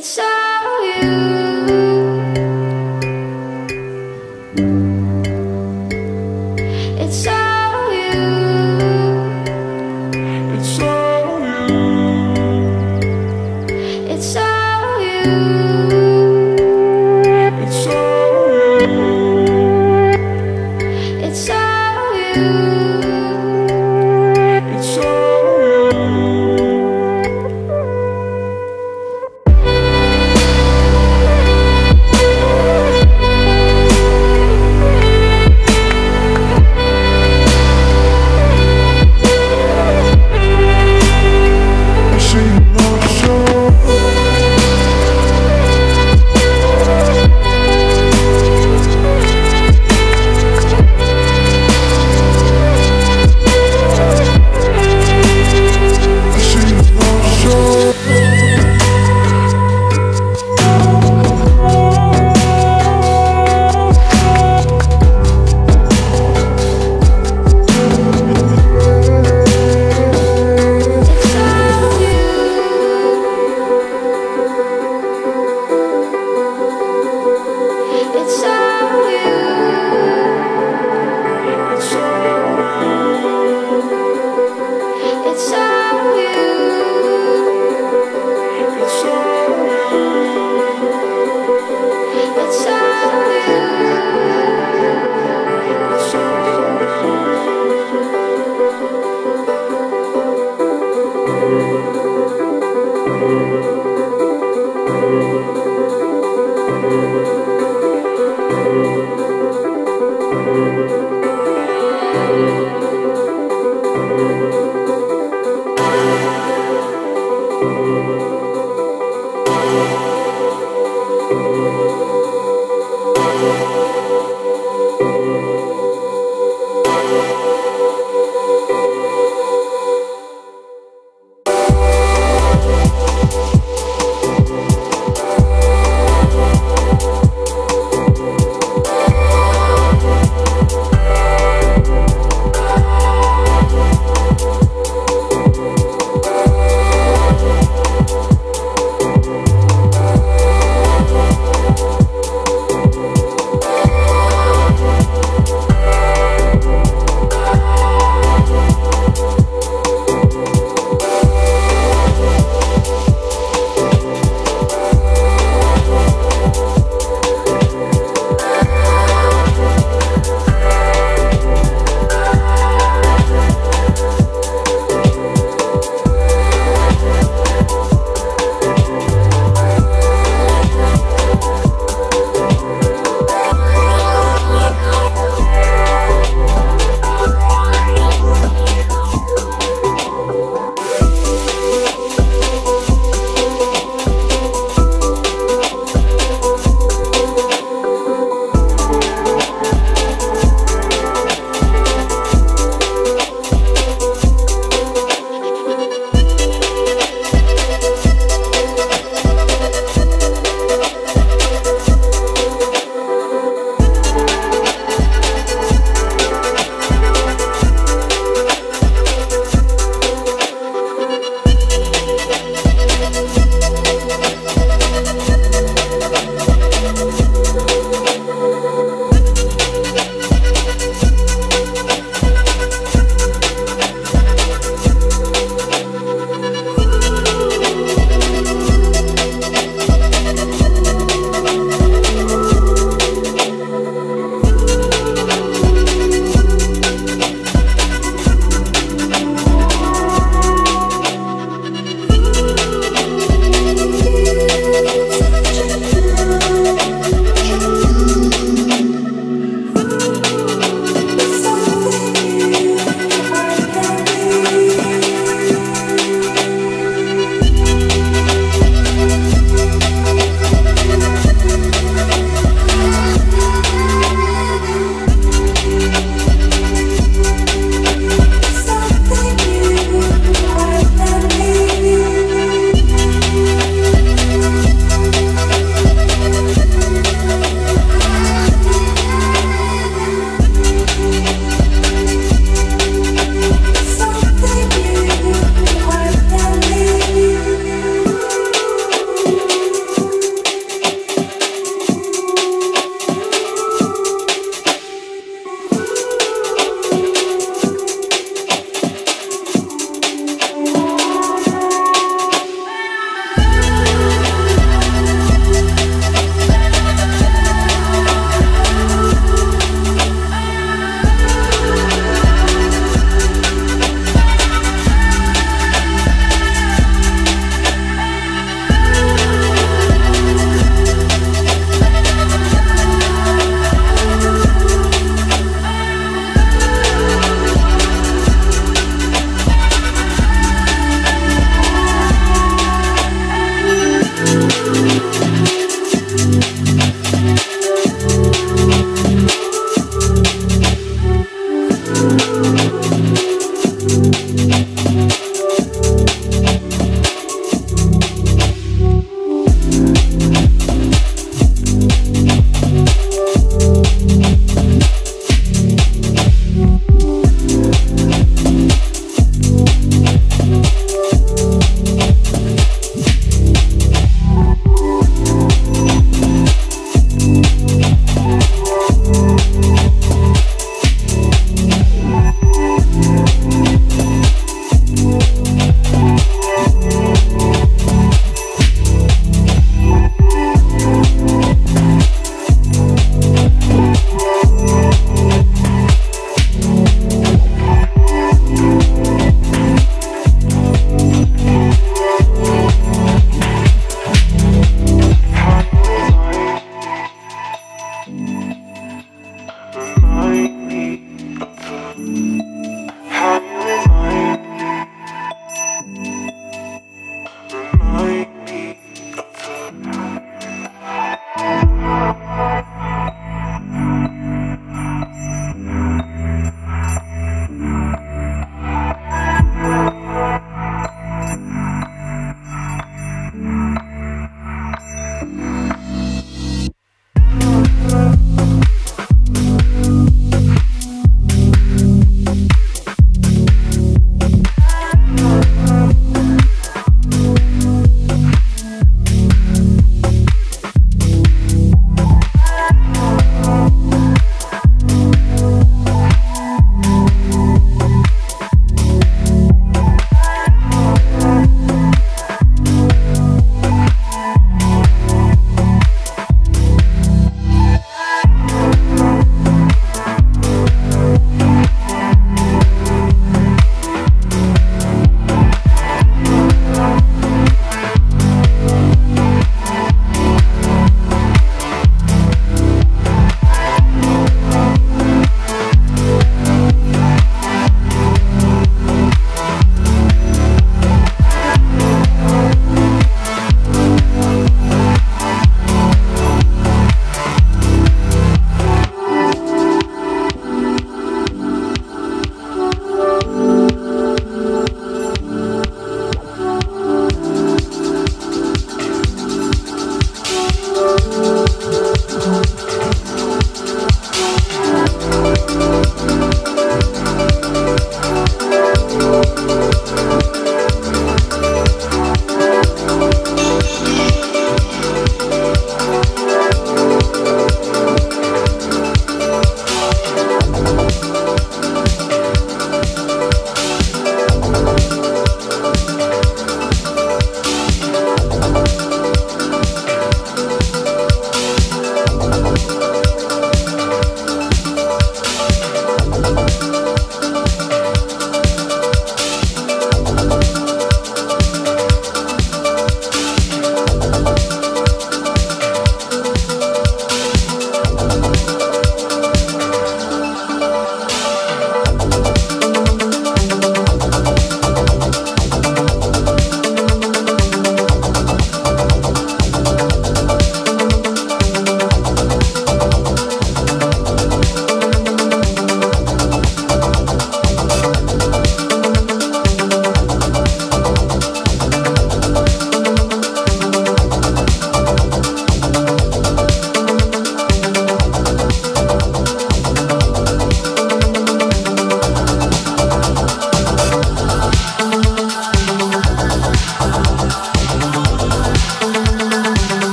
It's all you.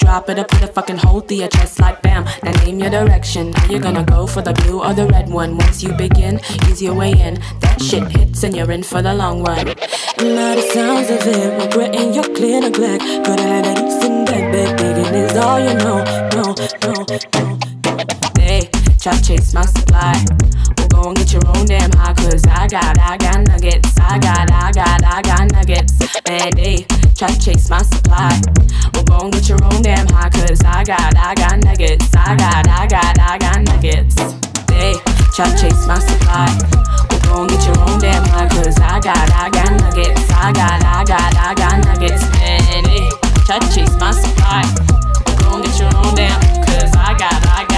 Drop, it'll put a fucking hole through your chest like bam. Now name your direction. Are you gonna go for the blue or the red one? Once you begin, ease your way in. That shit hits and you're in for the long run. And now the sounds of it, regretting your clear neglect. Could have had it in that bed, digging is all you know. No, no, no. They try to chase my supply. Well, go and get your own got, I got nuggets. I got, I got, I got nuggets. Man, they try to chase my supply. Well, go and get your own damn high, cause I got, I got nuggets. I got, I got, I got nuggets. They try to chase my supply. Well, go and get your own damn high, cause I got, I got nuggets. I got, I got, I got nuggets. Man, they try to chase my supply. Well, go and get your own damn, cause I got, I got,